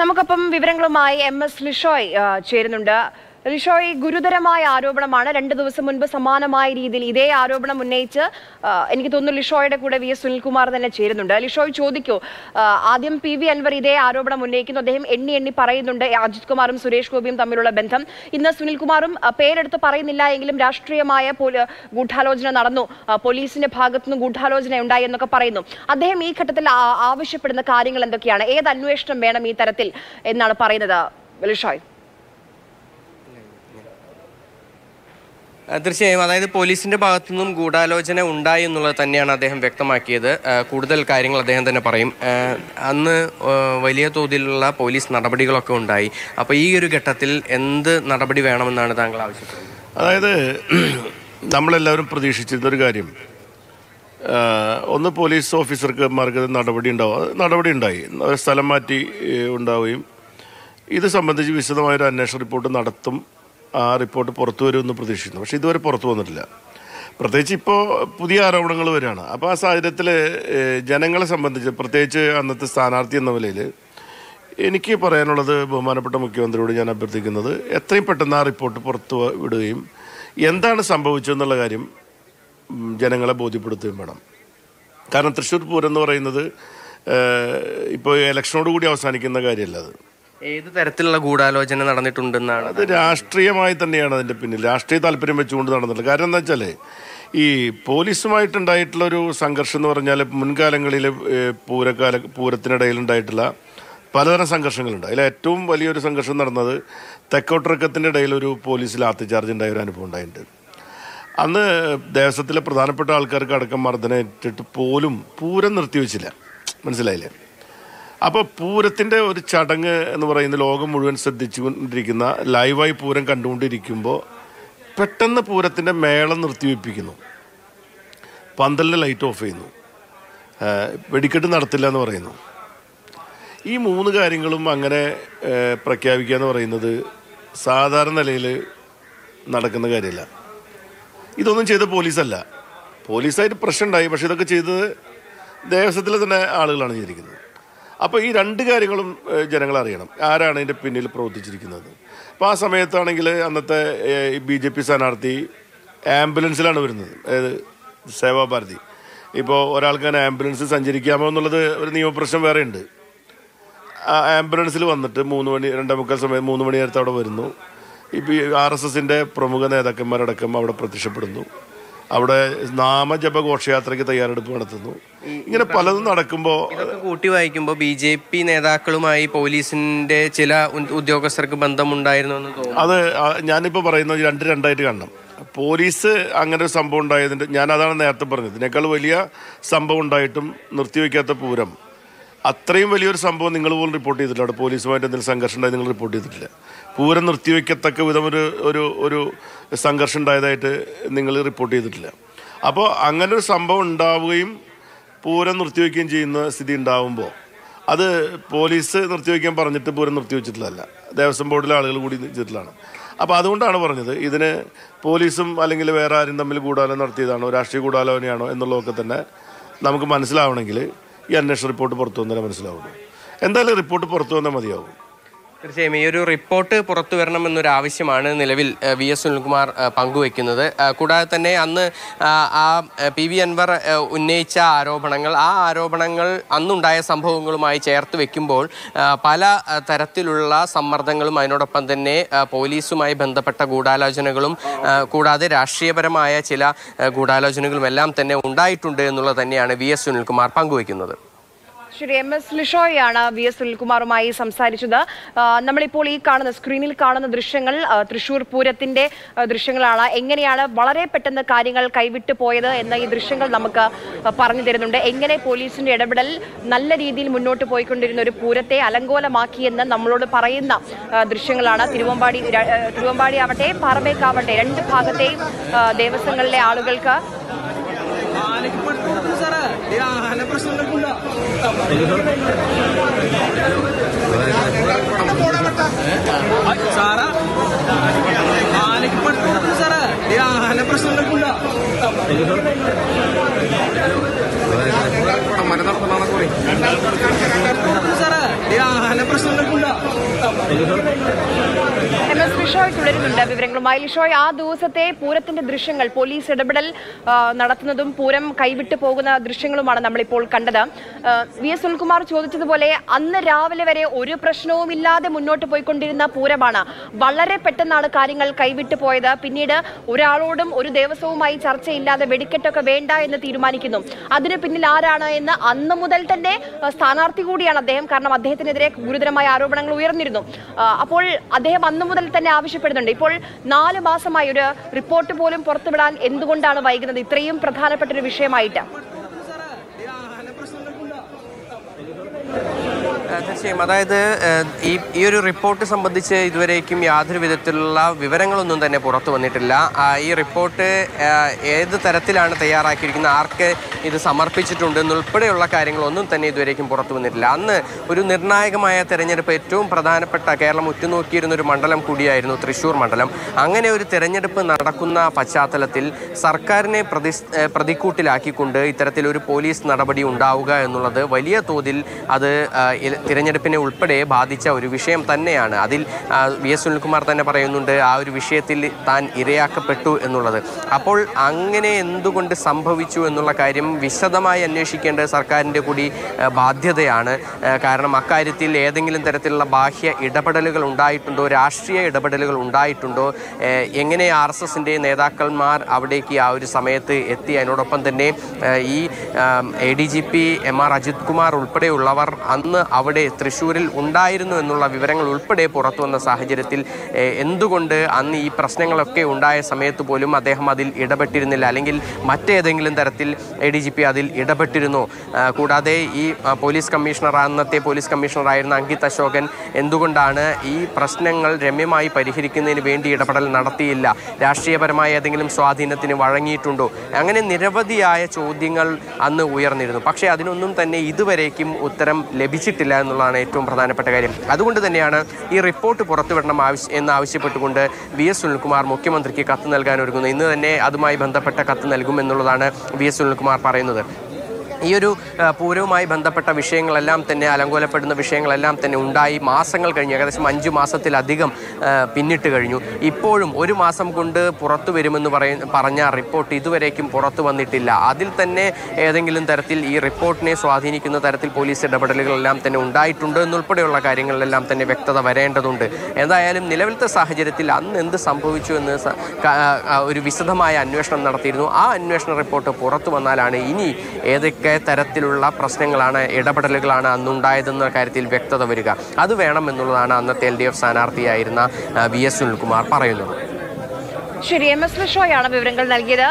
നമുക്കൊപ്പം വിവരങ്ങളുമായി M S Lishoy ചേരുന്നുണ്ട്. ലിഷോയ് ഗുരുതരമായ ആരോപണമാണ്. രണ്ട് ദിവസം മുൻപ് സമാനമായ രീതിയിൽ ഇതേ ആരോപണം ഉന്നയിച്ച് എനിക്ക് തോന്നുന്നു ലിഷോയുടെ കൂടെ വി എസ് സുനിൽകുമാർ തന്നെ ചേരുന്നുണ്ട്. ലിഷോയ് ചോദിക്കൂ ആദ്യം പി വി അൻവർ ഇതേ ആരോപണം ഉന്നയിക്കുന്നു. അദ്ദേഹം എണ്ണി എണ്ണി പറയുന്നുണ്ട് അജിത് കുമാറും സുരേഷ് ഗോപിയും തമ്മിലുള്ള ബന്ധം. ഇന്ന് സുനിൽകുമാറും പേരെടുത്ത് പറയുന്നില്ല എങ്കിലും രാഷ്ട്രീയമായ ഗൂഢാലോചന നടന്നു. പോലീസിന്റെ ഭാഗത്തുനിന്ന് ഗൂഢാലോചന ഉണ്ടായി എന്നൊക്കെ പറയുന്നു. അദ്ദേഹം ഈ ഘട്ടത്തിൽ ആവശ്യപ്പെടുന്ന കാര്യങ്ങൾ എന്തൊക്കെയാണ്? ഏത് അന്വേഷണം വേണം ഈ തരത്തിൽ? എന്നാണ് പറയുന്നത് ലിഷോയ്. തീർച്ചയായും. അതായത് പോലീസിന്റെ ഭാഗത്തു നിന്നും ഗൂഢാലോചന ഉണ്ടായി എന്നുള്ളത് തന്നെയാണ് അദ്ദേഹം വ്യക്തമാക്കിയത്. കൂടുതൽ കാര്യങ്ങൾ അദ്ദേഹം തന്നെ പറയും. അന്ന് വലിയ തോതിലുള്ള പോലീസ് നടപടികളൊക്കെ ഉണ്ടായി. അപ്പോൾ ഈ ഒരു ഘട്ടത്തിൽ എന്ത് നടപടി വേണമെന്നാണ് താങ്കൾ ആവശ്യപ്പെടുന്നത്? അതായത് നമ്മളെല്ലാവരും പ്രതീക്ഷിച്ചിരുന്ന ഒരു കാര്യം. ഒന്ന് പോലീസ് ഓഫീസർമാർക്ക് നടപടി ഉണ്ടാവും. നടപടി ഉണ്ടായി. സ്ഥലം മാറ്റി ഉണ്ടാവുകയും ഇത് സംബന്ധിച്ച് വിശദമായൊരു അന്വേഷണ റിപ്പോർട്ട് നടത്തും. ആ റിപ്പോർട്ട് പുറത്തു വരുമെന്ന് പ്രതീക്ഷിക്കുന്നു. പക്ഷേ ഇതുവരെ പുറത്തു വന്നിട്ടില്ല. പ്രത്യേകിച്ച് ഇപ്പോൾ പുതിയ ആരോപണങ്ങൾ വരികയാണ്. അപ്പോൾ ആ സാഹചര്യത്തിൽ ജനങ്ങളെ സംബന്ധിച്ച് പ്രത്യേകിച്ച് അന്നത്തെ സ്ഥാനാർത്ഥി എന്ന നിലയിൽ എനിക്ക് പറയാനുള്ളത് ബഹുമാനപ്പെട്ട മുഖ്യമന്ത്രിയോട് ഞാൻ അഭ്യർത്ഥിക്കുന്നത് എത്രയും പെട്ടെന്ന് ആ റിപ്പോർട്ട് പുറത്തു വിടുകയും എന്താണ് സംഭവിച്ചതെന്നുള്ള കാര്യം ജനങ്ങളെ ബോധ്യപ്പെടുത്തുകയും വേണം. കാരണം തൃശ്ശൂർ പൂരം എന്ന് പറയുന്നത് ഇപ്പോൾ ഇലക്ഷനോട് കൂടി അവസാനിക്കുന്ന കാര്യമല്ല അത്. ഏത് തരത്തിലുള്ള ഗൂഢാലോചന നടന്നിട്ടുണ്ടെന്നാണ്? അത് രാഷ്ട്രീയമായി തന്നെയാണ് അതിന്റെ പിന്നിൽ. രാഷ്ട്രീയ താല്പര്യം വെച്ചുകൊണ്ട് നടന്നിട്ടുള്ളത് കാരണം എന്താ വെച്ചാൽ ഈ പോലീസുമായിട്ടുണ്ടായിട്ടുള്ള ഒരു സംഘർഷം എന്ന് പറഞ്ഞാൽ മുൻകാലങ്ങളിൽ പൂരക്കാല പൂരത്തിനിടയിൽ ഉണ്ടായിട്ടുള്ള പലതരം സംഘർഷങ്ങളുണ്ട്. അതിൽ ഏറ്റവും വലിയൊരു സംഘർഷം നടന്നത് തെക്കോട്ടിറക്കത്തിന്റെ ഇടയിൽ ഒരു പോലീസിൽ ആത്തിചാർജ് ഉണ്ടായ ഒരു അനുഭവം ഉണ്ടായിട്ടുണ്ട്. അന്ന് ദേവസ്വത്തിലെ പ്രധാനപ്പെട്ട ആൾക്കാർക്ക് അടക്കം മർദ്ദനേറ്റിട്ട് പോലും പൂരം നിർത്തിവെച്ചില്ല. മനസ്സിലായില്ലേ? അപ്പോൾ പൂരത്തിന്റെ ഒരു ചടങ്ങ് എന്ന് പറയുന്ന ലോകം മുഴുവൻ ശ്രദ്ധിച്ചുകൊണ്ടിരിക്കുന്ന ലൈവായി പൂരം കണ്ടുകൊണ്ടിരിക്കുമ്പോൾ പെട്ടെന്ന് പൂരത്തിന്റെ മേളം നിർത്തിവെപ്പിക്കുന്നു. പന്തലിന്റെ ലൈറ്റ് ഓഫ് ചെയ്യുന്നു. വെടിക്കെട്ട് നടത്തില്ല എന്ന് പറയുന്നു. ഈ മൂന്ന് കാര്യങ്ങളും അങ്ങനെ പ്രഖ്യാപിക്കുക എന്ന് പറയുന്നത് സാധാരണ നിലയിൽ നടക്കുന്ന കാര്യമല്ല. ഇതൊന്നും ചെയ്ത പോലീസല്ല. പോലീസായിട്ട് പ്രശ്നമുണ്ടായി പക്ഷെ ഇതൊക്കെ ചെയ്തത് ദേവസ്വത്തിലെ തന്നെ ആളുകളാണ് ചെയ്തിരിക്കുന്നത്. അപ്പോൾ ഈ രണ്ട് കാര്യങ്ങളും ജനങ്ങൾ അറിയണം. ആരാണ് ഇതിന്റെ പിന്നിൽ പ്രവർത്തിച്ചിരിക്കുന്നത്? അപ്പോൾ ആ സമയത്താണെങ്കിൽ അന്നത്തെ ബി ജെ പി സ്ഥാനാർത്ഥി ആംബുലൻസിലാണ് വരുന്നത്. അതായത് സേവാഭാരതി ഇപ്പോൾ ഒരാൾക്ക് തന്നെ ആംബുലൻസ് സഞ്ചരിക്കാമോ എന്നുള്ളത് ഒരു നിയമപ്രശ്നം വേറെ ഉണ്ട് ആംബുലൻസിൽ വന്നിട്ട് മൂന്ന് മണി രണ്ടേ മുക്കാൽ സമയം മൂന്ന് മണി നേരത്തെ അവിടെ വരുന്നു. ഇപ്പോൾ ആർ എസ് എസിന്റെ പ്രമുഖ നേതാക്കന്മാരടക്കം അവിടെ പ്രത്യക്ഷപ്പെടുന്നു. അവിടെ നാമജപ ഘോഷയാത്രയ്ക്ക് തയ്യാറെടുപ്പ് നടത്തുന്നു. ഇങ്ങനെ പലതും നടക്കുമ്പോൾ കൂട്ടി വായിക്കുമ്പോൾ ബി ജെ പി നേതാക്കളുമായി പോലീസിന്റെ ചില ഉദ്യോഗസ്ഥർക്ക് ബന്ധമുണ്ടായിരുന്നു എന്ന് തോന്നുന്നു. അത് ഞാനിപ്പോൾ പറയുന്നത് രണ്ട് രണ്ടായിട്ട് കാണണം. പോലീസ് അങ്ങനെ ഒരു സംഭവം ഉണ്ടായതിന്റെ ഞാൻ അതാണ് നേരത്തെ പറഞ്ഞത്. ഇതിനേക്കാൾ വലിയ സംഭവം ഉണ്ടായിട്ടും നിർത്തിവെക്കാത്ത പൂരം. അത്രയും വലിയൊരു സംഭവം നിങ്ങൾ പോലും റിപ്പോർട്ട് ചെയ്തിട്ടില്ല. അവിടെ പോലീസുമായിട്ട് എന്തെങ്കിലും സംഘർഷം ഉണ്ടായി നിങ്ങൾ റിപ്പോർട്ട് ചെയ്തിട്ടില്ല. പൂരം നിർത്തിവെക്കത്തക്ക വിധം ഒരു ഒരു ഒരു സംഘർഷം ഉണ്ടായതായിട്ട് നിങ്ങൾ റിപ്പോർട്ട് ചെയ്തിട്ടില്ല. അപ്പോൾ അങ്ങനെ ഒരു സംഭവം ഉണ്ടാവുകയും പൂരം നിർത്തിവെക്കുകയും ചെയ്യുന്ന സ്ഥിതി ഉണ്ടാവുമ്പോൾ അത് പോലീസ് നിർത്തിവെക്കാൻ പറഞ്ഞിട്ട് പൂരം നിർത്തിവെച്ചിട്ടില്ല ദേവസ്വം ബോർഡിലെ ആളുകൾ കൂടി ചെയ്തിട്ടുള്ളതാണ്. അപ്പോൾ അതുകൊണ്ടാണ് പറഞ്ഞത് ഇതിന് പോലീസും അല്ലെങ്കിൽ വേറെ ആരും തമ്മിൽ ഗൂഢാലോചന നടത്തിയതാണോ രാഷ്ട്രീയ ഗൂഢാലോചനയാണോ എന്നുള്ളതൊക്കെ തന്നെ നമുക്ക് മനസ്സിലാവണമെങ്കിൽ ഈ അന്വേഷണ റിപ്പോർട്ട് പുറത്തു വന്നാലേ മനസ്സിലാവുള്ളൂ. എന്തായാലും റിപ്പോർട്ട് പുറത്തു വന്നാൽ മതിയാവും. തീർച്ചയായും ഈ ഒരു റിപ്പോർട്ട് പുറത്തു വരണമെന്നൊരു ആവശ്യമാണ് നിലവിൽ വി എസ് സുനിൽകുമാർ പങ്കുവെക്കുന്നത്. കൂടാതെ തന്നെ അന്ന് ആ, പി വി അൻവർ ഉന്നയിച്ച ആരോപണങ്ങൾ ആ ആരോപണങ്ങൾ അന്നുണ്ടായ സംഭവങ്ങളുമായി ചേർത്ത് വെക്കുമ്പോൾ പല തരത്തിലുള്ള സമ്മർദ്ദങ്ങളും അതിനോടൊപ്പം തന്നെ പോലീസുമായി ബന്ധപ്പെട്ട ഗൂഢാലോചനകളും കൂടാതെ രാഷ്ട്രീയപരമായ ചില ഗൂഢാലോചനകളും എല്ലാം തന്നെ ഉണ്ടായിട്ടുണ്ട് എന്നുള്ളത് തന്നെയാണ് വി എസ് സുനിൽകുമാർ പങ്കുവെക്കുന്നത്. ശരി എം എസ് ലിഷോയാണ് വി എസ് സുനിൽകുമാറുമായി സംസാരിച്ചത്. നമ്മളിപ്പോൾ ഈ കാണുന്ന സ്ക്രീനിൽ കാണുന്ന ദൃശ്യങ്ങൾ തൃശൂർ പൂരത്തിന്റെ ദൃശ്യങ്ങളാണ്. എങ്ങനെയാണ് വളരെ പെട്ടെന്ന് കാര്യങ്ങൾ കൈവിട്ടു പോയത് എന്ന ഈ ദൃശ്യങ്ങൾ നമുക്ക് പറഞ്ഞു തരുന്നുണ്ട്. എങ്ങനെ പോലീസിന്റെ ഇടപെടൽ നല്ല രീതിയിൽ മുന്നോട്ട് പോയിക്കൊണ്ടിരുന്ന ഒരു പൂരത്തെ അലങ്കോലമാക്കിയെന്ന് നമ്മളോട് പറയുന്ന ദൃശ്യങ്ങളാണ്. തിരുവമ്പാടി തിരുവമ്പാടി ആവട്ടെ പാറമേക്കാവട്ടെ രണ്ട് ഭാഗത്തെയും ദേവസ്വങ്ങളിലെ ആളുകൾക്ക് സാറേ ഈ ആന പ്രശ്നം നടക്കില്ല സാറാ ആനയ്ക്ക് പട്ടു കൊടുക്കും സാറേ ഈ ആന പ്രശ്നം നടക്കില്ല സാറേ ഈ ആന പ്രശ്നം നടക്കില്ല തുടരുന്നുണ്ട് വിവരങ്ങളുമായി ലിഷോയ് ആ ദിവസത്തെ പൂരത്തിന്റെ ദൃശ്യങ്ങൾ പോലീസ് ഇടപെടൽ നടത്തുന്നതും പൂരം കൈവിട്ടു പോകുന്ന ദൃശ്യങ്ങളുമാണ് നമ്മളിപ്പോൾ കണ്ടത്. വി എസ് സുനിൽകുമാർ ചോദിച്ചതുപോലെ അന്ന് രാവിലെ വരെ ഒരു പ്രശ്നവും ഇല്ലാതെ മുന്നോട്ട് പോയിക്കൊണ്ടിരുന്ന പൂരമാണ് വളരെ പെട്ടെന്നാണ് കാര്യങ്ങൾ കൈവിട്ടു പോയത്. പിന്നീട് ഒരാളോടും ഒരു ദേവസ്വവുമായി ചർച്ചയില്ലാതെ വെടിക്കെട്ടൊക്കെ വേണ്ട എന്ന് തീരുമാനിക്കുന്നു. അതിന് പിന്നിൽ ആരാണ് എന്ന് അന്ന് മുതൽ തന്നെ സ്ഥാനാർത്ഥി കൂടിയാണ് അദ്ദേഹം. കാരണം അദ്ദേഹത്തിനെതിരെ ഗുരുതരമായ ആരോപണങ്ങൾ ഉയർന്നിരുന്നു. അപ്പോൾ അദ്ദേഹം അന്ന് മുതൽ തന്നെ ആവശ്യപ്പെടുന്നുണ്ട്. ഇപ്പോൾ നാല് മാസമായി ഒരു റിപ്പോർട്ട് പോലും പുറത്തുവിടാൻ എന്തുകൊണ്ടാണ് വൈകുന്നത്? ഇത്രയും പ്രധാനപ്പെട്ട ഒരു വിഷയമായിട്ട്. തീർച്ചയായും. അതായത് ഈ ഈ ഒരു റിപ്പോർട്ട് സംബന്ധിച്ച് ഇതുവരേക്കും യാതൊരു വിധത്തിലുള്ള വിവരങ്ങളൊന്നും തന്നെ പുറത്തു വന്നിട്ടില്ല. ഈ റിപ്പോർട്ട് ഏത് തരത്തിലാണ് തയ്യാറാക്കിയിരിക്കുന്നത് ആർക്ക് ഇത് സമർപ്പിച്ചിട്ടുണ്ട് എന്നുൾപ്പെടെയുള്ള കാര്യങ്ങളൊന്നും തന്നെ ഇതുവരേക്കും പുറത്തു വന്നിട്ടില്ല. അന്ന് ഒരു നിർണായകമായ തെരഞ്ഞെടുപ്പ് ഏറ്റവും പ്രധാനപ്പെട്ട കേരളം ഉറ്റുനോക്കിയിരുന്ന ഒരു മണ്ഡലം കൂടിയായിരുന്നു തൃശ്ശൂർ മണ്ഡലം. അങ്ങനെ ഒരു തെരഞ്ഞെടുപ്പ് നടക്കുന്ന പശ്ചാത്തലത്തിൽ സർക്കാരിനെ പ്രതി പ്രതിക്കൂട്ടിലാക്കിക്കൊണ്ട് ഇത്തരത്തിലൊരു പോലീസ് നടപടി ഉണ്ടാവുക എന്നുള്ളത് വലിയ തോതിൽ അത് തിരഞ്ഞെടുപ്പിനെ ഉൾപ്പെടെ ബാധിച്ച ഒരു വിഷയം തന്നെയാണ്. അതിൽ വി എസ് സുനിൽകുമാർ തന്നെ പറയുന്നുണ്ട് ആ ഒരു വിഷയത്തിൽ താൻ ഇരയാക്കപ്പെട്ടു എന്നുള്ളത്. അപ്പോൾ അങ്ങനെ എന്തുകൊണ്ട് സംഭവിച്ചു എന്നുള്ള കാര്യം വിശദമായി അന്വേഷിക്കേണ്ടത് സർക്കാരിന്റെ കൂടി ബാധ്യതയാണ്. കാരണം അക്കാര്യത്തിൽ ഏതെങ്കിലും തരത്തിലുള്ള ബാഹ്യ ഇടപെടലുകൾ ഉണ്ടായിട്ടുണ്ടോ രാഷ്ട്രീയ ഇടപെടലുകൾ ഉണ്ടായിട്ടുണ്ടോ എങ്ങനെ ആർ എസ് എസിന്റെ നേതാക്കന്മാർ അവിടേക്ക് ആ ഒരു സമയത്ത് എത്തി? അതിനോടൊപ്പം തന്നെ ഈ A D G P M R Ajith Kumar ഉൾപ്പെടെയുള്ളവർ അന്ന് അവിടെ തൃശ്ശൂരിൽ ഉണ്ടായിരുന്നു എന്നുള്ള വിവരങ്ങൾ ഉൾപ്പെടെ പുറത്തു വന്ന സാഹചര്യത്തിൽ എന്തുകൊണ്ട് അന്ന് ഈ പ്രശ്നങ്ങളൊക്കെ ഉണ്ടായ സമയത്ത് പോലും അദ്ദേഹം അതിൽ ഇടപെട്ടിരുന്നില്ല? അല്ലെങ്കിൽ മറ്റേതെങ്കിലും തരത്തിൽ എ ഡി ജി പി അതിൽ ഇടപെട്ടിരുന്നു? കൂടാതെ ഈ പോലീസ് കമ്മീഷണർ അന്നത്തെ പോലീസ് കമ്മീഷണറായിരുന്ന അങ്കിത് അശോകൻ എന്തുകൊണ്ടാണ് ഈ പ്രശ്നങ്ങൾ രമ്യമായി പരിഹരിക്കുന്നതിന് വേണ്ടി ഇടപെടൽ നടത്തിയില്ല? രാഷ്ട്രീയപരമായ ഏതെങ്കിലും സ്വാധീനത്തിന് വഴങ്ങിയിട്ടുണ്ടോ? അങ്ങനെ നിരവധിയായ ചോദ്യങ്ങൾ അന്ന് ഉയർന്നിരുന്നു. പക്ഷേ അതിനൊന്നും തന്നെ ഇതുവരേക്കും ഉത്തരം ലഭിച്ചിട്ടില്ല എന്നുള്ളതാണ് ഏറ്റവും പ്രധാനപ്പെട്ട കാര്യം. അതുകൊണ്ട് തന്നെയാണ് ഈ റിപ്പോർട്ട് പുറത്തുവിടണം ആവശ്യ എന്നാവശ്യപ്പെട്ടുകൊണ്ട് വി എസ് സുനിൽകുമാർ മുഖ്യമന്ത്രിക്ക് കത്ത് നൽകാൻ ഒരുങ്ങുന്നത്. ഇന്ന് തന്നെ അതുമായി ബന്ധപ്പെട്ട കത്ത് നൽകുമെന്നുള്ളതാണ് വി എസ് സുനിൽകുമാർ പറയുന്നത്. ഈ ഒരു പൂരവുമായി ബന്ധപ്പെട്ട വിഷയങ്ങളെല്ലാം തന്നെ അലങ്കോലപ്പെടുന്ന വിഷയങ്ങളെല്ലാം തന്നെ ഉണ്ടായി മാസങ്ങൾ കഴിഞ്ഞു. ഏകദേശം അഞ്ച് മാസത്തിലധികം പിന്നിട്ട് കഴിഞ്ഞു. ഇപ്പോഴും ഒരു മാസം കൊണ്ട് പുറത്തു വരുമെന്ന് പറയ പറഞ്ഞ റിപ്പോർട്ട് ഇതുവരേക്കും പുറത്തു വന്നിട്ടില്ല. അതിൽ തന്നെ ഏതെങ്കിലും തരത്തിൽ ഈ റിപ്പോർട്ടിനെ സ്വാധീനിക്കുന്ന തരത്തിൽ പോലീസ് ഇടപെടലുകളെല്ലാം തന്നെ ഉണ്ടായിട്ടുണ്ട് എന്നുൾപ്പെടെയുള്ള കാര്യങ്ങളിലെല്ലാം തന്നെ വ്യക്തത വരേണ്ടതുണ്ട്. എന്തായാലും നിലവിലത്തെ സാഹചര്യത്തിൽ അന്ന് എന്ത് സംഭവിച്ചു എന്ന് ഒരു വിശദമായ അന്വേഷണം നടത്തിയിരുന്നു. ആ അന്വേഷണ റിപ്പോർട്ട് പുറത്തു വന്നാലാണ് ഇനി ഏതൊക്കെ തരത്തിലുള്ള പ്രശ്നങ്ങളാണ് ഇടപെടലുകളാണ് അന്നുണ്ടായതെന്ന കാര്യത്തിൽ വ്യക്തത വരിക. അത് വേണം എന്നുള്ളതാണ് അന്നത്തെ എൽ ഡി എഫ് സ്ഥാനാർത്ഥിയായിരുന്ന വി എസ് സുനിൽകുമാർ പറയുന്നത്. ശരി എം എസ് മിശ്രയാണ് വിവരങ്ങൾ നൽകിയത്.